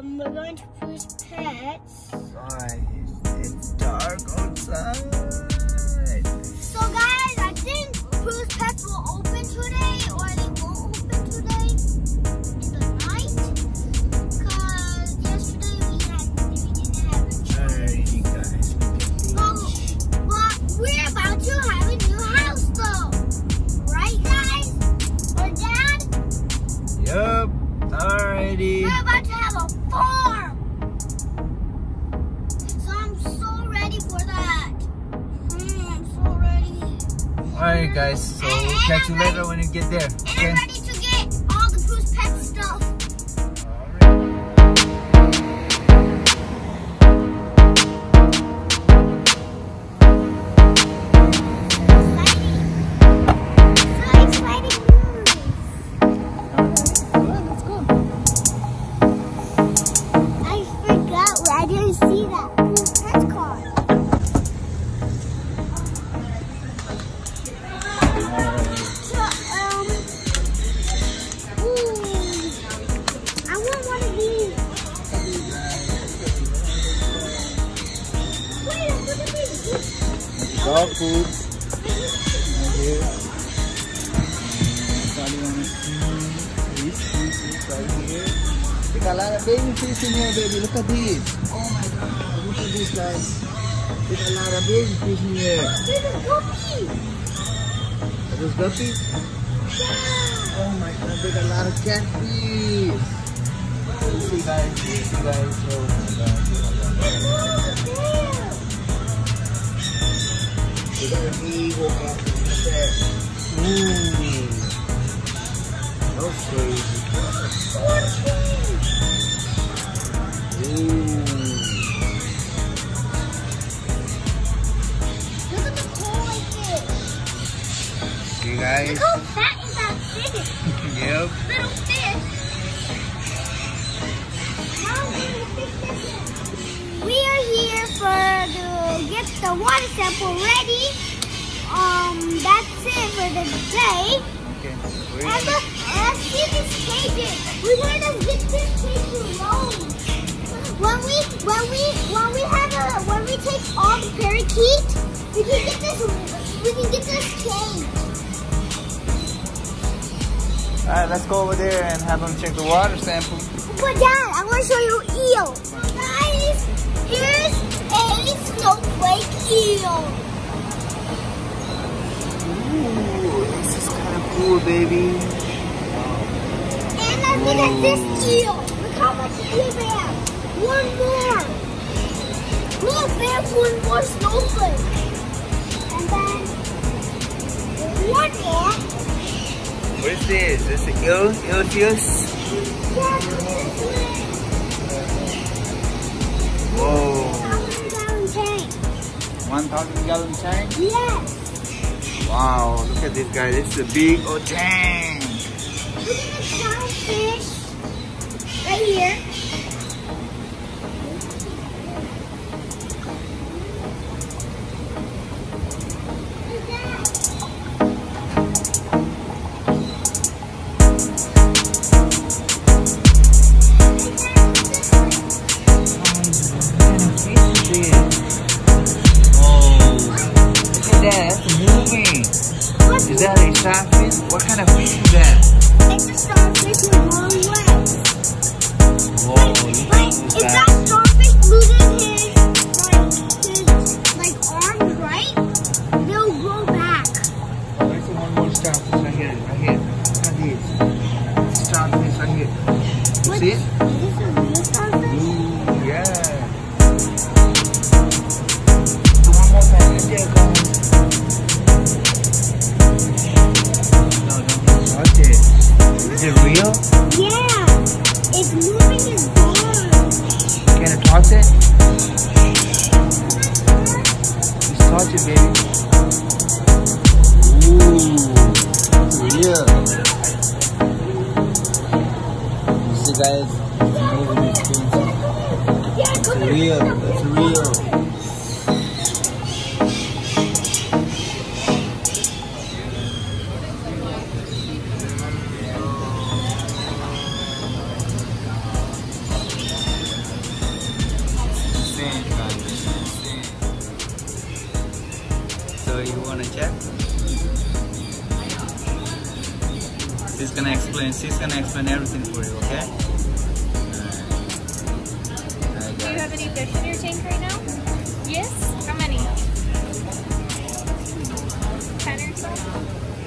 um, we're going to Preuss Pets. Right. It's dark outside. Catch you later when you get there. Okay. Baby fish in here, baby. Look at these. Oh my god. Look at these guys. There's a lot of baby fish in here. There's a guppy. Are those guppies? Yeah. Oh my god, there's a lot of catfish. You see guys, you see guys. Oh my god. Oh, there's more over there. Look at the eagle catfish. Look at that. Ooh. That's crazy. Swordfish. See guys? Look how fat is that fish? Yep. Little fish. How little fish is it? We are here for to get the water sample ready. Um, that's it for the day. Okay. And look, let's see these cages. We want to get this cage alone. When we when we when we have a when we take all the parakeets, we can get this we can get this cage. Alright, let's go over there and have them check the water sample. But Dad, I want to show you eel. Guys, here's a snowflake eel. Ooh, this is kind of cool, baby. And then look at this eel. Look how much eel they have. One more. Look, have one more snowflake. What is this? This is ill, Iltius? Yeah, Whoa. thousand gallon tank. 1,000 gallon tank? Yes. Wow, look at this guy. This is a big old tank. Look at the shellfish right here. That a starfish? What kind of fish is that? It's a starfish with long legs. That starfish loses his, like, arms, right? They'll grow back. There's one more starfish. Look at this. Starfish here. You see it? She's everything for you. Okay. Do you have any fish in your tank right now? Yes? How many? 10 or so?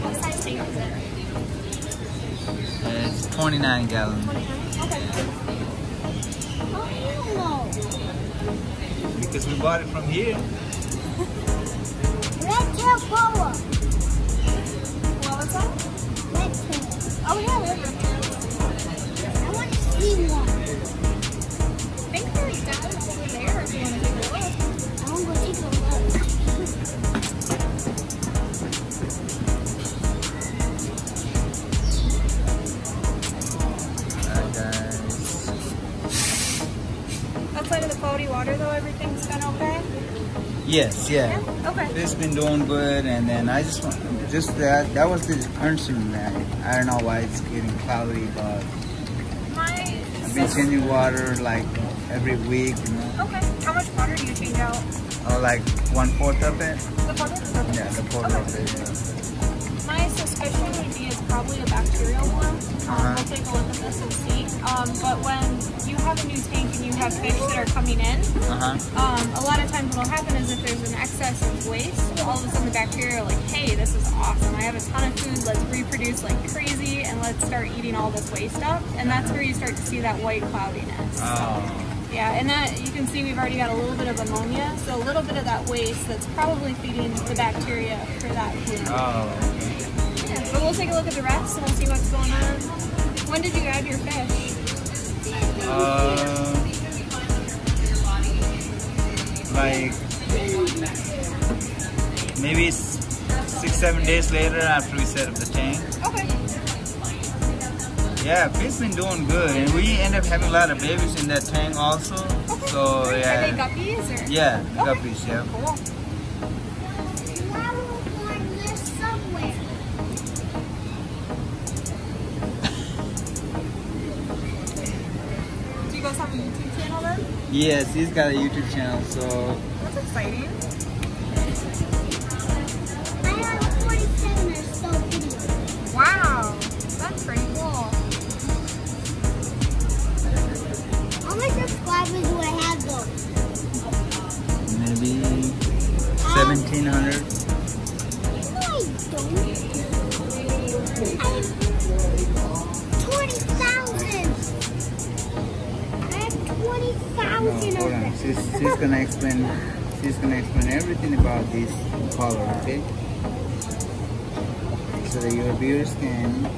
What size tank is it? Uh, it's 29 gallon. Okay. Oh, Because we bought it from here. red tail boa. What was that? Red tail. Oh yeah, we have I want Yes, yeah. Okay. It's been doing good, and then I just want just that that was the concern that I don't know why it's getting cloudy, but Been changing water like every week, you know, Okay. How much water do you change out? or like one fourth of it. The water? Yeah, the fourth Okay. of it. Yeah. My be it's probably a bacterial one. Um, Uh-huh. We'll take a look at this and see. Um, but when you have a new tank and you have fish that are coming in, Uh huh. um, a lot of times what'll happen is if there's an excess of waste, all of a sudden the bacteria are like, hey, this is awesome. I have a ton of food. Let's reproduce like crazy and let's start eating all this waste up. And that's where you start to see that white cloudiness. Oh. Yeah, and that you can see we've already got a little bit of ammonia, so a little bit of that waste that's probably feeding the bacteria for that food. Oh. But we'll take a look at the rest and we'll see what's going on. When did you grab your fish? Uh, like maybe six, seven days later after we set up the tank. Okay. Yeah, fish been doing good, and we end up having a lot of babies in that tank also. So yeah. Are they yeah, guppies or? yeah, Okay. guppies, yeah. Cool. Yes, he's got a YouTube channel, so That's exciting. 20,000 No, of on. them. She's, she's gonna explain. She's gonna explain everything about this color, okay? So that your viewers can. No.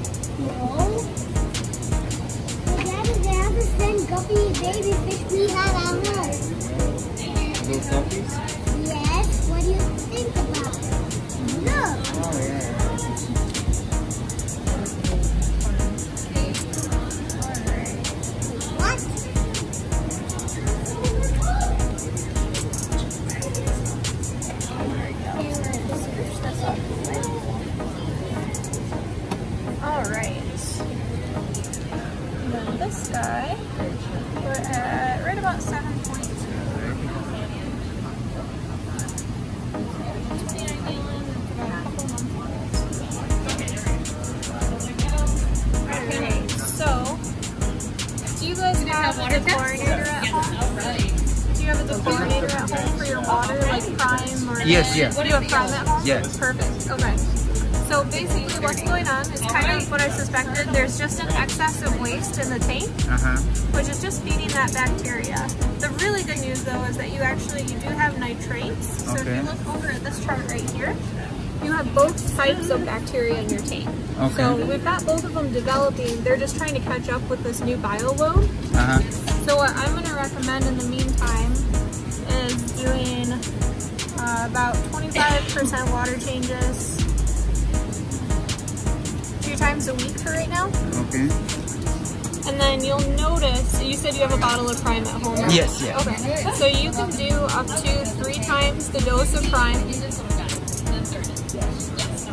Daddy, they have the same guppy baby fish we had at home. Those puppies? Yes, what do you this guy, we're at right about 7.2. 29 gallon, about a couple months old. Okay, so do you guys have a dechlorinator at home? Do you have a dechlorinator at home for your water, like Prime or? Yes, yeah. Do you have Prime at home? Yes. Perfect. Okay. So basically, what's going on is kind of what I suspected. There's just an excess of waste in the tank, Uh huh. which is just feeding that bacteria. The really good news, though, is that you actually you do have nitrates. So if you look over at this chart right here, you have both types of bacteria in your tank. Okay. So we've got both of them developing. They're just trying to catch up with this new bio load. Uh huh. So what I'm going to recommend in the meantime is doing uh, about 25% water changes two times a week for right now. Okay. And then you'll notice, you said you have a bottle of Prime at home, right? Yes, yeah. Okay, so you can do up to three times the dose of Prime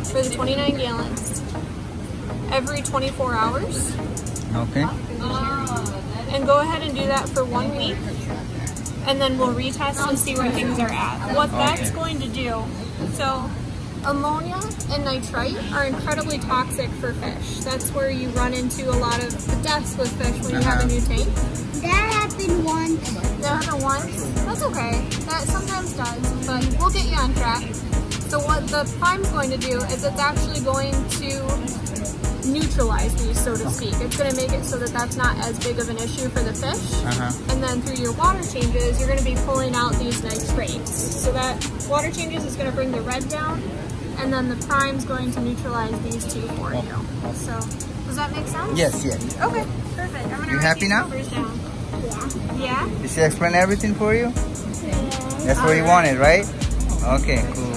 for the 29 gallons every 24 hours. Okay. and go ahead and do that for one week and then we'll retest and see where things are at. What that's going to do, so ammonia and nitrite are incredibly toxic for fish. That's where you run into a lot of the deaths with fish when you have a Uh-huh. new tank. That happened once. That happened once. That's okay. That sometimes does, but we'll get you on track. So what the prime's going to do is it's actually going to neutralize these, so to speak. It's going to make it so that that's not as big of an issue for the fish. Uh-huh. And then through your water changes, you're going to be pulling out these nitrates. So that water changes is going to bring the red down, and then the prime's going to neutralize these two for you. So does that make sense? Yes, yes. Okay, perfect. I'm to You happy now? down. Yeah. Yeah? Did she explain everything for you? That's what you wanted, right? Okay, cool.